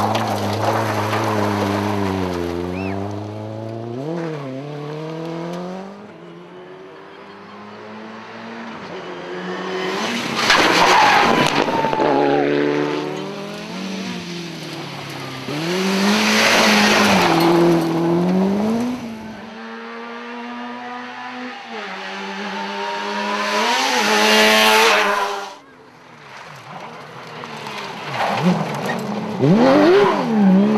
Mm-hmm. Uhum.